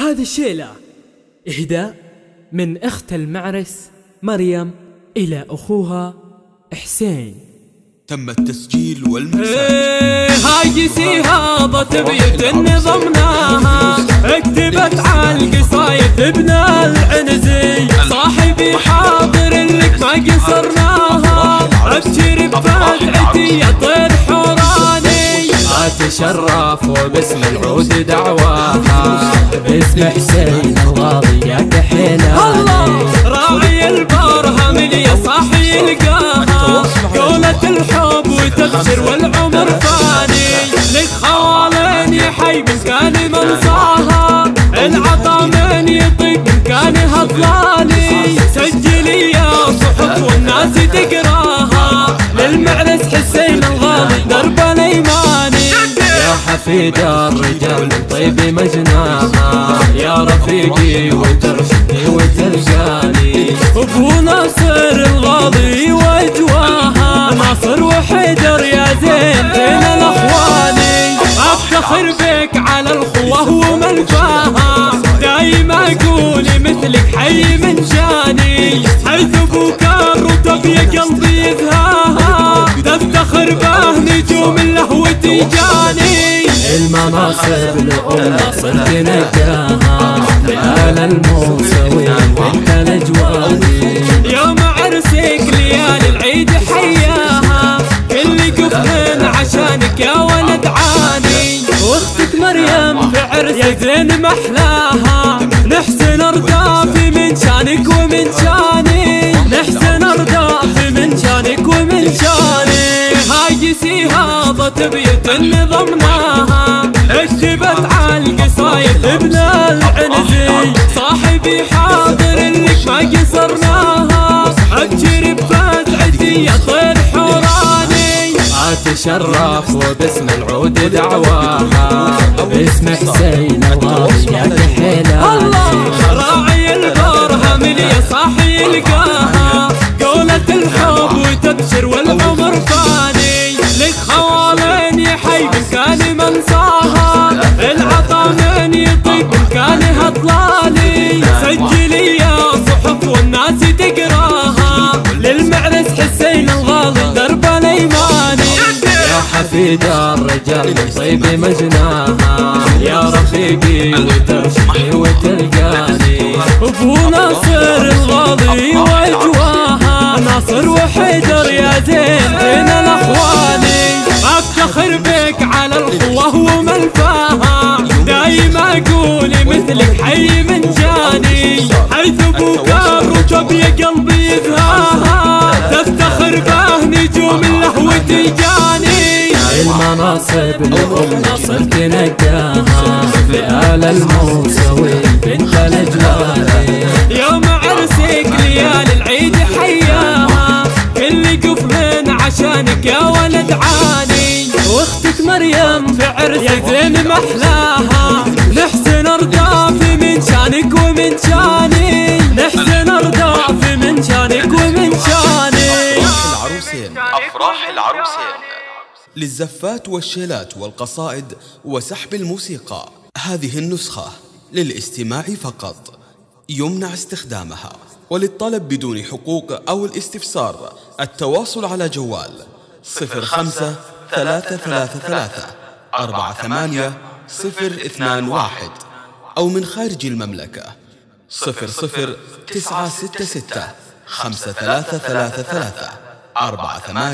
هذه الشيلة. إهداء من أخت المعرس مريم إلى أخوها حسين. تم التسجيل والمساج إيه هاي هذا بيت نظمناها اكتبت على القصايد ابن العنزي. صاحبي حاضر لك ما قصرناها. أبشر بفتحتي يا طير حوراني اتشرف وباسم العود دعواها. باسم حسين الغاضي يا كحيلاني راعي البرهم اللي صاحي يلقاها قولة الحب وتبشر والعمر فاني. لك خوالين يحي من كان منصاها حفيد الرجال طيب مجناها يا رفيقي وترشدني وتلقاني ابو ناصر الغاضي واجواها ناصر وحيدر يا زين بين الاخواني افتخر بك على الخوه وملفاها دايما أقول مثلك حي من شاني حيث أبوك الرتب يا قلبي يذهاها. تفتخر به نجوم اللهو تجاني المناصب الأم صرت نجاها آل الموسوي وانت الاجواني يوم عرسك ليالي العيد حياها كل قفل عشانك يا ولد عاني واختك مريم في عرسك زين محلاها نحسن اردافي من شانك ومن شاني سيهاضة بيت نظمناها اكتبت على القصايد ابن العنزي صاحبي حاضر لك ما قصرناها ابشر بفتحتي يا طير حوراني. أتشرف وباسم العود دعواها باسم حسين الغالي يا كحيلاني راعي البرهم اللي صاحي يلقاها قولة الحب وتبشر والعمر فاني. لك خوالين من كان منصاها العطا من يطيب من كان هطلالي. سجلي يا صحف والناس تقراها. للمعرس حسين الغالي درب الأيماني. يا حفيد الرجال من طيب مجناها. يا رفيقي وترشدني وتلقاني. ابو ناصر الغالي واجواها مثلك حي من جاني حيث أبوك الرتب يا قلبي يذهاها تفتخر به نجوم اللهو تجاني. المناصب الأم صرت نجاها في آل الموسوي بنت الأجواني يوم عرسك ليالي العيد حياها كل قفل عشانك يا ولد عاني. وأختك مريم في عرسك زين محلاها العروسين. أفراح العروسين. للزفات والشيلات والقصائد وسحب الموسيقى. هذه النسخة للاستماع فقط. يمنع استخدامها. وللطلب بدون حقوق أو الاستفسار التواصل على جوال 05 333 48 021 أو من خارج المملكة. 00966 53333 أربعة ثمانية